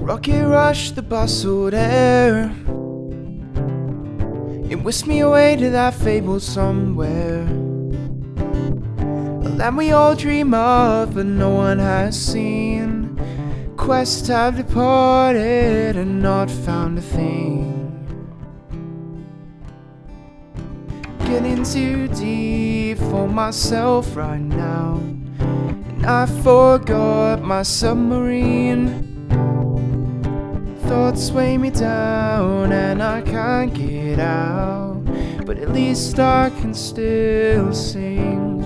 rocket rush the bustled air. It whisked me away to that fabled somewhere. A land we all dream of, but no one has seen. Quests have departed and not found a thing. Getting too deep for myself right now. And I forgot my submarine. Thoughts weigh me down and I can't get out. But at least I can still sing.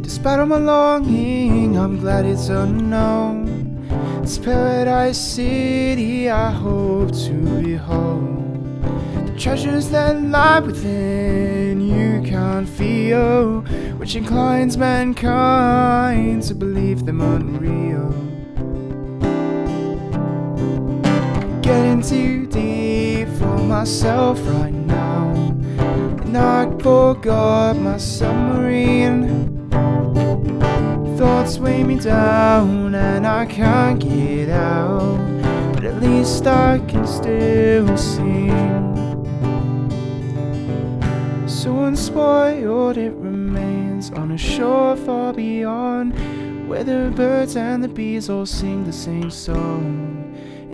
Despite all my longing, I'm glad it's unknown. This paradise city I hope to behold. The treasures that lie within you can't feel, which inclines mankind to believe them unreal. Too deep for myself right now. And I forgot my submarine. Thoughts weigh me down and I can't get out. But at least I can still sing. So unspoiled it remains on a shore far beyond. Where the birds and the bees all sing the same song.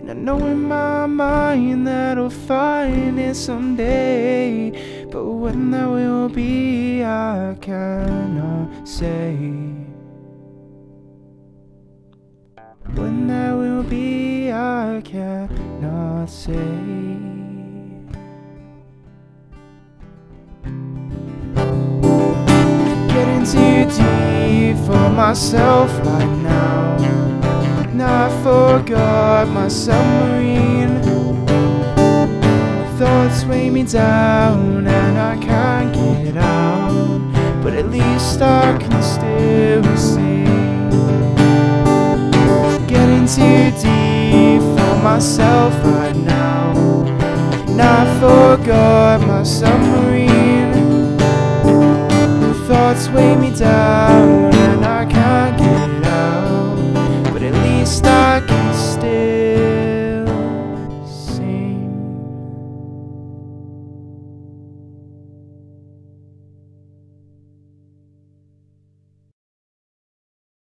And I know in my mind that I'll find it someday. But when that will be, I cannot say. When that will be, I cannot say. Getting too deep for myself right now. Forgot my submarine. Thoughts weigh me down and I can't get out. But at least I can still see. Getting too deep for myself right now. And I forgot my submarine. Thoughts weigh me down